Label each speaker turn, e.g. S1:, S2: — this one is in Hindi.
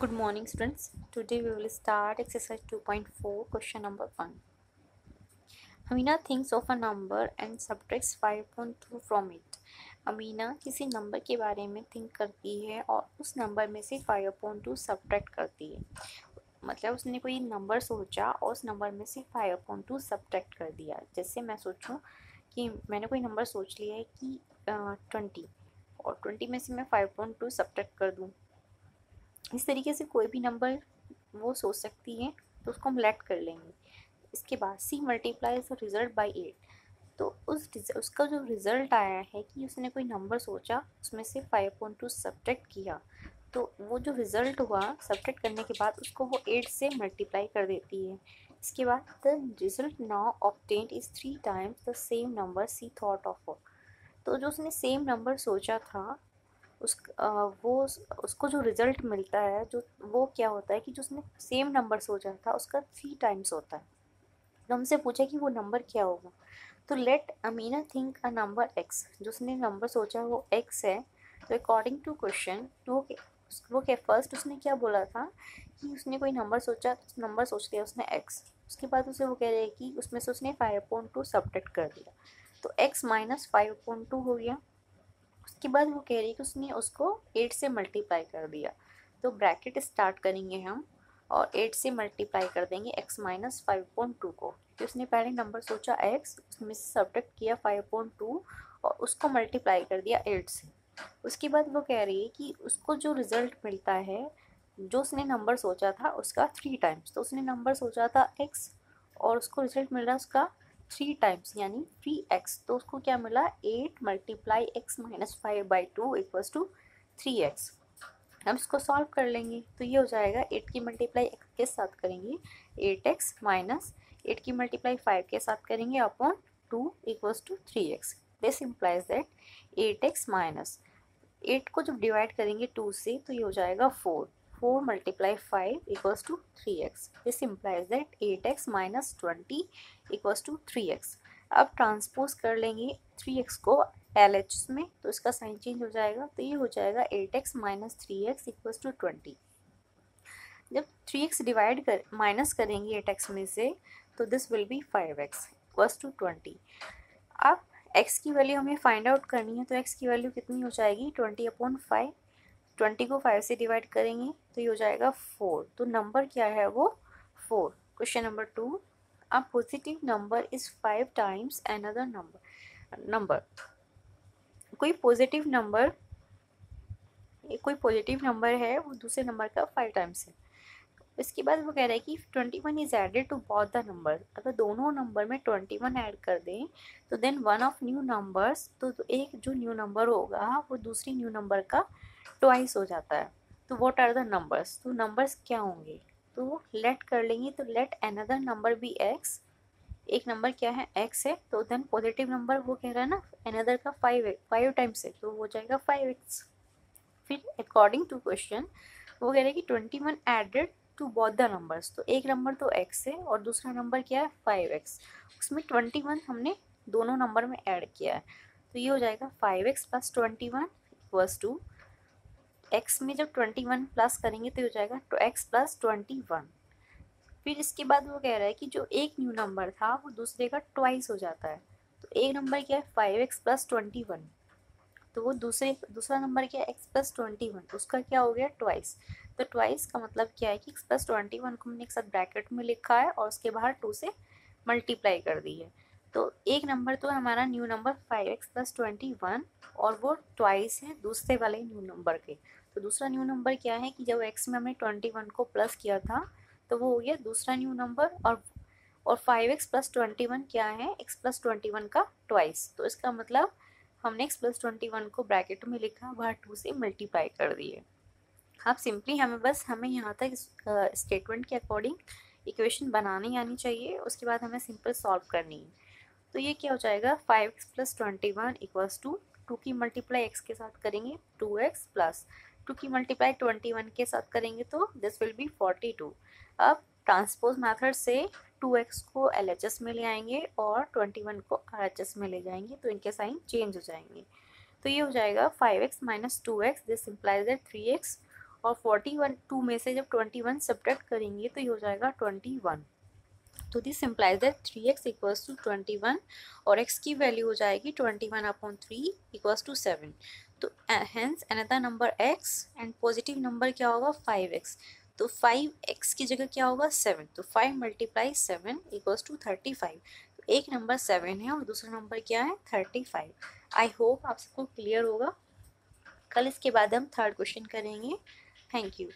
S1: Good morning, students. Today we will start exercise 2.4, question number 1. Amina thinks of a number and subtracts 5.2 from it. Amina किसी नंबर के बारे में थिंक करती है और उस नंबर में से 5.2 सब्ट्रैक्ट करती है मतलब उसने कोई नंबर सोचा और उस नंबर में से 5.2 सब्ट्रैक्ट कर दिया जैसे मैं सोचूं कि मैंने कोई नंबर सोच लिया है कि ट्वेंटी और ट्वेंटी में से मैं 5.2 सब्ट्रैक्ट कर दूँ इस तरीके से कोई भी नंबर वो सोच सकती है तो उसको हम लेट कर लेंगे। इसके बाद she multiply the result by eight तो उस उसका जो रिज़ल्ट आया है कि उसने कोई नंबर सोचा, उसमें से फाइव पॉइंट टू सब्ट्रैक्ट किया तो वो जो रिज़ल्ट हुआ सब्ट्रैक्ट करने के बाद उसको वो एट से मल्टीप्लाई कर देती है। इसके बाद the result now obtained is three times the same number she thought of तो जो उसने सेम नंबर सोचा था उस वो उसको जो रिज़ल्ट मिलता है, जो, वो क्या होता है कि जो उसने सेम नंबर सोचा था उसका थ्री टाइम्स होता है। तो हमसे पूछा कि वो नंबर क्या होगा? तो let Amina think a number x जो उसने नंबर सोचा वो एक्स है। तो अकॉर्डिंग टू क्वेश्चन तो वो क्या फ़र्स्ट उसने क्या बोला था कि उसने कोई नंबर सोचा तो नंबर सोच लिया उसने एक्स उसके बाद उसे वो कह रहे कि उसमें से उसने फाइव पॉइंट टू सब्ट्रैक्ट कर दिया। तो x minus five point two हो गया। उसके बाद वो कह रही है कि उसने उसको एट से मल्टीप्लाई कर दिया। तो ब्रैकेट स्टार्ट करेंगे हम और एट से मल्टीप्लाई कर देंगे x minus five point two को। तो उसने पहले नंबर सोचा एक्स उसमें से सब्ट्रैक्ट किया फाइव पॉइंट टू और उसको मल्टीप्लाई कर दिया एट से। उसके बाद वो कह रही है कि उसको जो रिज़ल्ट मिलता है, जो उसने नंबर सोचा था, उसका थ्री टाइम्स तो उसने नंबर सोचा था एक्स और उसको रिज़ल्ट मिल रहा है उसका थ्री टाइम्स यानी थ्री एक्स तो उसको क्या मिला? Eight multiply x minus five by two equals to three x हम इसको सॉल्व कर लेंगे तो ये हो जाएगा एट की मल्टीप्लाई एक्स के साथ करेंगे एट एक्स माइनस एट की मल्टीप्लाई फाइव के साथ करेंगे upon two equals to three x this implies that eight x minus eight को जब डिवाइड करेंगे टू से तो ये हो जाएगा four four multiply five equals to three x this implies that eight x minus twenty equals to three x अब ट्रांसपोज कर लेंगे थ्री एक्स को एल में तो इसका साइन चेंज हो जाएगा तो ये हो जाएगा eight x minus three x equals to twenty जब थ्री एक्स डिवाइड कर माइनस करेंगे एट एक्स में से तो this will be five x equals to twenty अब एक्स की वैल्यू हमें फाइंड आउट करनी है तो एक्स की वैल्यू कितनी हो जाएगी? ट्वेंटी अपॉन फाइव ट्वेंटी को फाइव से डिवाइड करेंगे तो ये हो जाएगा फोर। तो नंबर क्या है वो? Four. Question number two. A positive number is five times another number number कोई पॉजिटिव नंबर कोई पॉजिटिव नंबर है, वो दूसरे नंबर का फाइव टाइम्स है। इसके बाद वो कह रहा है कि twenty one is added to both the number अगर दोनों नंबर में ट्वेंटी वन ऐड कर दें तो then one of new numbers तो एक जो न्यू नंबर होगा, वो दूसरी न्यू नंबर का ट्वाइस हो जाता है। तो वॉट आर द नंबर्स तो नंबर्स क्या होंगे? तो लेट कर लेंगे तो let another number be x एक नंबर क्या है? एक्स है तो देन पॉजिटिव नंबर वो कह रहा है ना अनदर का फाइव फाइव टाइम्स है तो हो जाएगा फाइव एक्स फिर अकॉर्डिंग टू क्वेश्चन वो कह रहे हैं कि twenty one added to both the numbers तो एक नंबर तो एक्स है और दूसरा नंबर क्या है? फाइव एक्स उसमें ट्वेंटी वन हमने दोनों नंबर में ऐड किया है। तो ये हो जाएगा five x plus twenty one equals to x में जब ट्वेंटी वन प्लस करेंगे तो हो जाएगा तो एक्स प्लस ट्वेंटी वन फिर इसके बाद वो कह रहा है कि जो एक न्यू नंबर था, वो दूसरे का ट्वाइस हो जाता है। तो एक नंबर क्या है? Five x plus twenty one तो वो दूसरे, दूसरा नंबर क्या है? एक्स प्लस ट्वेंटी वन उसका क्या हो गया? ट्वाइस तो ट्वाइस का मतलब क्या है कि एक्स प्लस ट्वेंटी वन को हमने एक साथ ब्रैकेट में लिखा है और उसके बाहर टू से मल्टीप्लाई कर दी है। तो एक नंबर तो हमारा new number five x plus twenty one और वो ट्वाइस है दूसरे वाले न्यू नंबर के। तो दूसरा न्यू नंबर क्या है कि जब एक्स में हमने ट्वेंटी वन को प्लस किया था तो वो हो गया दूसरा न्यू नंबर और और five x plus twenty one क्या है? एक्स प्लस ट्वेंटी वन का ट्वाइस तो इसका मतलब हमने एक्स प्लस ट्वेंटी वन को ब्रैकेट में लिखा, वह टू से मल्टीप्लाई कर दिए। आप सिंपली हमें बस, हमें यहाँ तक स्टेटमेंट के अकॉर्डिंग इक्वेशन बनानी आनी चाहिए, उसके बाद हमें सिंपल सॉल्व करनी है। तो ये क्या हो जाएगा? Five x plus twenty one equals to two की मल्टीप्लाई एक्स के साथ करेंगे टू एक्स प्लस टू की मल्टीप्लाई ट्वेंटी वन के साथ करेंगे तो this will be forty two अब ट्रांसपोज मेथड से टू एक्स को एल एच एस में ले आएँगे और ट्वेंटी वन को आर एच एस में ले जाएँगे तो इनके साइन चेंज हो जाएँगे. तो ये हो जाएगा five x minus two x this implies that three x और फोर्टी वन टू में से जब ट्वेंटी वन सब्ट्रैक्ट करेंगे तो ये हो जाएगा ट्वेंटी वन तो this implies that three x equals to twenty one और एक्स की वैल्यू हो जाएगी twenty one upon three equals to seven तो hence another number x and positive number क्या होगा? फाइव एक्स तो फाइव एक्स की जगह क्या होगा? सेवन तो five multiply seven equals to thirty five तो एक नंबर सेवन है और दूसरा नंबर क्या है? थर्टी फाइव आई होप आप सबको क्लियर होगा। कल इसके बाद हम थर्ड क्वेश्चन करेंगे। Thank you